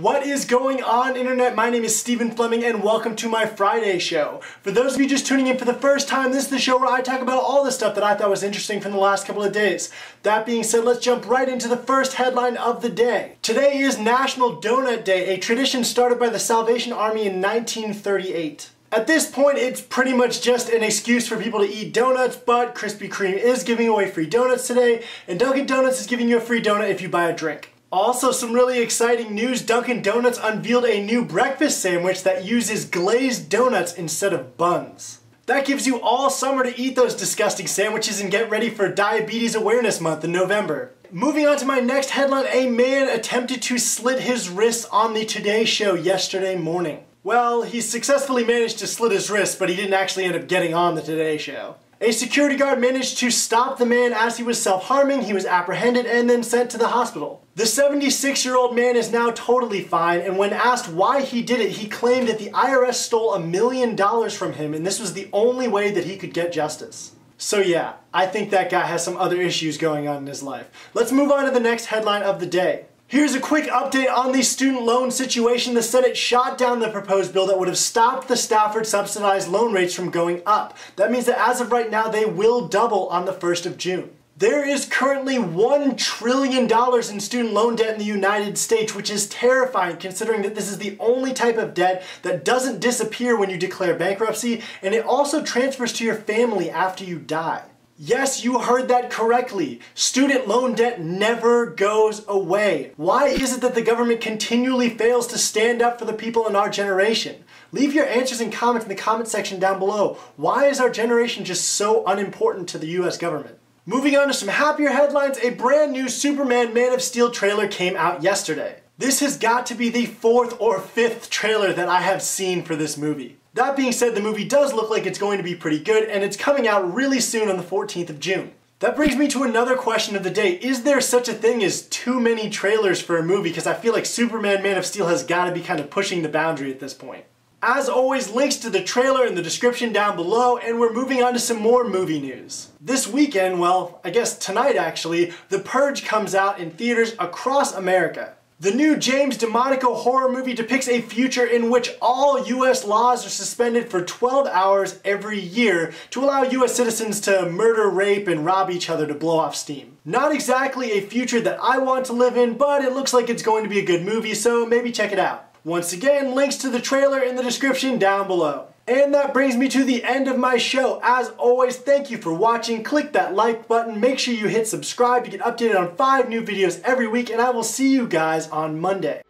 What is going on, Internet? My name is Steven Fleming, and welcome to my Friday show. For those of you just tuning in for the first time, this is the show where I talk about all the stuff that I thought was interesting from the last couple of days. That being said, let's jump right into the first headline of the day. Today is National Donut Day, a tradition started by the Salvation Army in 1938. At this point, it's pretty much just an excuse for people to eat donuts, but Krispy Kreme is giving away free donuts today, and Dunkin' Donuts is giving you a free donut if you buy a drink. Also, some really exciting news. Dunkin' Donuts unveiled a new breakfast sandwich that uses glazed donuts instead of buns. That gives you all summer to eat those disgusting sandwiches and get ready for Diabetes Awareness Month in November. Moving on to my next headline, a man attempted to slit his wrists on the Today Show yesterday morning. Well, he successfully managed to slit his wrist, but he didn't actually end up getting on the Today Show. A security guard managed to stop the man as he was self-harming, he was apprehended and then sent to the hospital. The 76-year-old man is now totally fine, and when asked why he did it, he claimed that the IRS stole a million dollars from him, and this was the only way that he could get justice. So yeah, I think that guy has some other issues going on in his life. Let's move on to the next headline of the day. Here's a quick update on the student loan situation. The Senate shot down the proposed bill that would have stopped the Stafford subsidized loan rates from going up. That means that as of right now, they will double on the 1st of June. There is currently $1 trillion in student loan debt in the United States, which is terrifying considering that this is the only type of debt that doesn't disappear when you declare bankruptcy, and it also transfers to your family after you die. Yes, you heard that correctly. Student loan debt never goes away. Why is it that the government continually fails to stand up for the people in our generation? Leave your answers and comments in the comment section down below. Why is our generation just so unimportant to the US government? Moving on to some happier headlines, a brand new Superman Man of Steel trailer came out yesterday. This has got to be the fourth or fifth trailer that I have seen for this movie. That being said, the movie does look like it's going to be pretty good, and it's coming out really soon on the 14th of June. That brings me to another question of the day. Is there such a thing as too many trailers for a movie? Because I feel like Superman Man of Steel has got to be kind of pushing the boundary at this point. As always, links to the trailer in the description down below, and we're moving on to some more movie news. This weekend, well, I guess tonight actually, The Purge comes out in theaters across America. The new James DeMonaco horror movie depicts a future in which all US laws are suspended for 12 hours every year to allow US citizens to murder, rape, and rob each other to blow off steam. Not exactly a future that I want to live in, but it looks like it's going to be a good movie, so maybe check it out. Once again, links to the trailer in the description down below. And that brings me to the end of my show. As always, thank you for watching. Click that like button. Make sure you hit subscribe to get updated on five new videos every week, and I will see you guys on Monday.